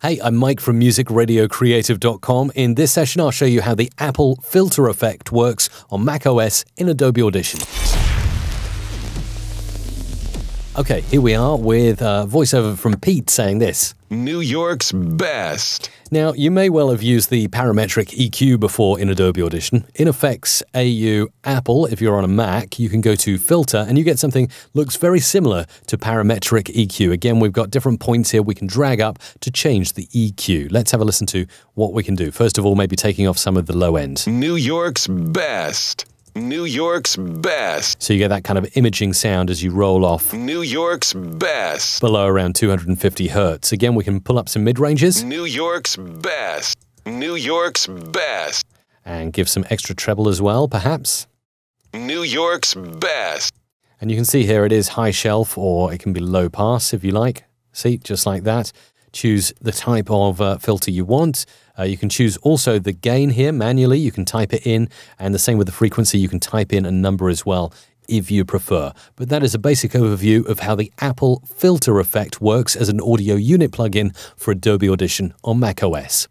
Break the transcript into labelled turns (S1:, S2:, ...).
S1: Hey, I'm Mike from musicradiocreative.com. In this session, I'll show you how the Apple filter effect works on macOS in Adobe Audition. Okay, here we are with a voiceover from Pete saying this.
S2: New York's best.
S1: Now, you may well have used the parametric EQ before in Adobe Audition. In Effects AU Apple, if you're on a Mac, you can go to Filter and you get something looks very similar to parametric EQ. Again, we've got different points here we can drag up to change the EQ. Let's have a listen to what we can do. First of all, maybe taking off some of the low end.
S2: New York's best. New York's best.
S1: So you get that kind of imaging sound as you roll off
S2: New York's best.
S1: below around 250 hertz. Again, we can pull up some mid ranges
S2: New York's best. New York's best.
S1: and give some extra treble as well, perhaps.
S2: New York's best.
S1: And you can see here it is high shelf or it can be low pass if you like. See, just like that. Choose the type of uh, filter you want. Uh, you can choose also the gain here manually. You can type it in, and the same with the frequency. You can type in a number as well if you prefer. But that is a basic overview of how the Apple filter effect works as an audio unit plugin for Adobe Audition on macOS.